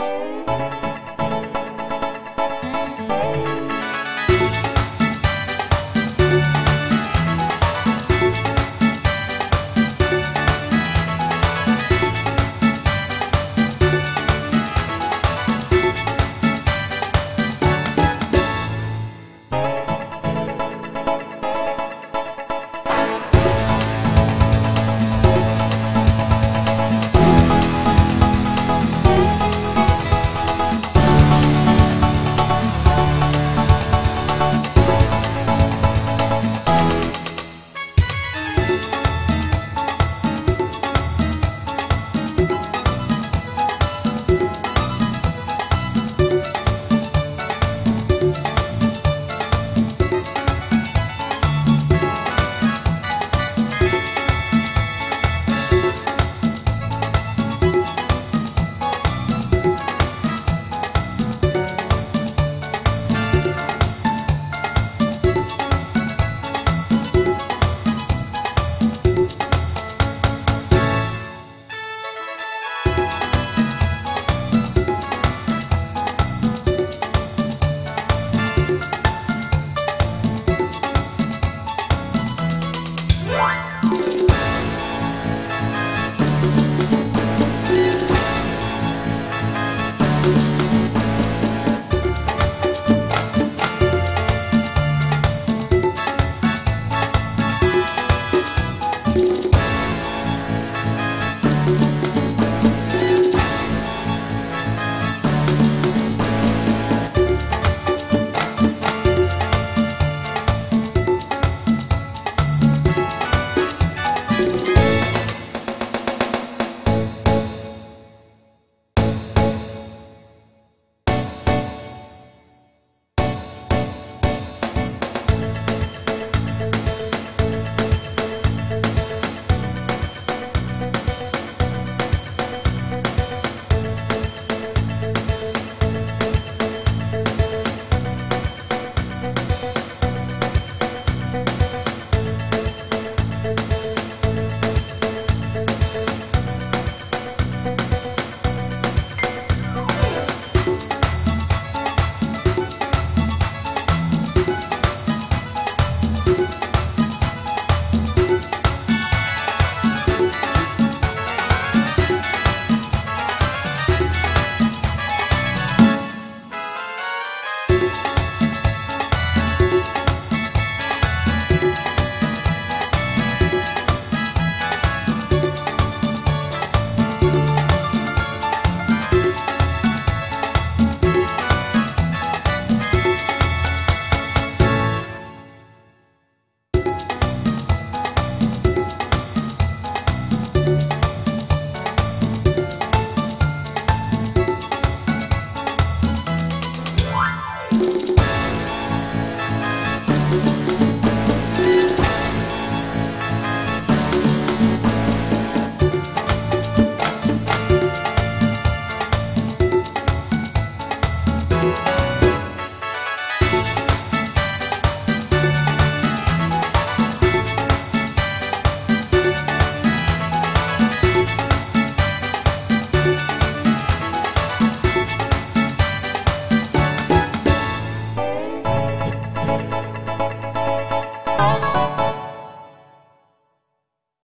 Música